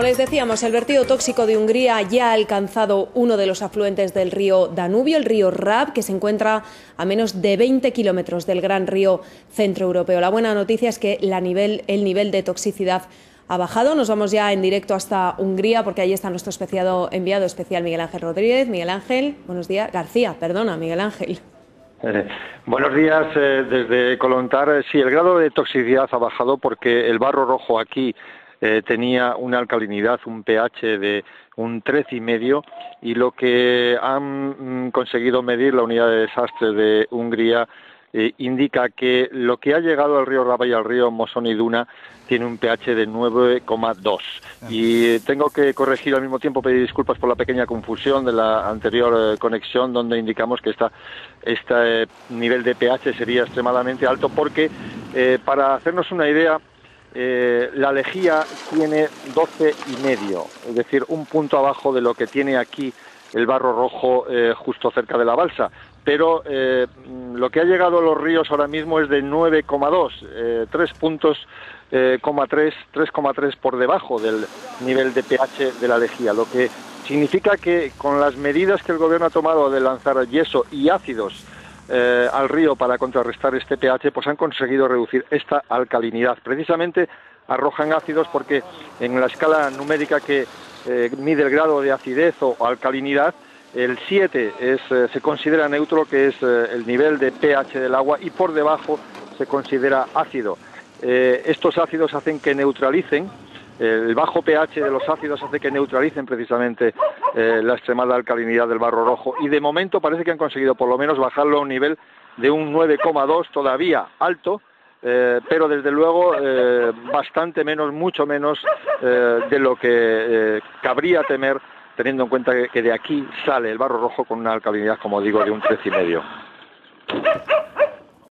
Como les decíamos, el vertido tóxico de Hungría ya ha alcanzado uno de los afluentes del río Danubio, el río Rab, que se encuentra a menos de 20 kilómetros del gran río centroeuropeo. La buena noticia es que el nivel de toxicidad ha bajado. Nos vamos ya en directo hasta Hungría porque ahí está nuestro especiado, enviado especial Miguel Ángel Rodríguez. Miguel Ángel, buenos días. García, perdona, Miguel Ángel. Eh, buenos días eh, desde Colontar. Sí, el grado de toxicidad ha bajado porque el barro rojo aquí eh, tenía una alcalinidad, un pH de un tres y medio y lo que han mm, conseguido medir la unidad de desastre de Hungría eh, indica que lo que ha llegado al río Raba y al río Mosón y Duna tiene un pH de 9,2. Y tengo que corregir al mismo tiempo, pedir disculpas por la pequeña confusión de la anterior eh, conexión donde indicamos que esta, este nivel de pH sería extremadamente alto porque, para hacernos una idea, eh, la lejía tiene 12 y medio, es decir, un punto abajo de lo que tiene aquí el barro rojo eh, justo cerca de la balsa. Pero eh, lo que ha llegado a los ríos ahora mismo es de 9,2, 3 puntos, 3,3 por debajo del nivel de pH de la lejía, lo que significa que con las medidas que el gobierno ha tomado de lanzar yeso y ácidos eh, al río para contrarrestar este pH, pues han conseguido reducir esta alcalinidad. Precisamente arrojan ácidos porque en la escala numérica que eh, mide el grado de acidez o alcalinidad, el 7 es, eh, se considera neutro, que es el nivel de pH del agua, y por debajo se considera ácido. estos ácidos hacen que neutralicen el bajo pH de los ácidos hace que neutralicen precisamente eh, la extremada alcalinidad del barro rojo y de momento parece que han conseguido por lo menos bajarlo a un nivel de un 9,2 todavía alto, eh, pero desde luego eh, bastante menos, mucho menos de lo que cabría temer teniendo en cuenta que, de aquí sale el barro rojo con una alcalinidad, como digo, de un 3,5.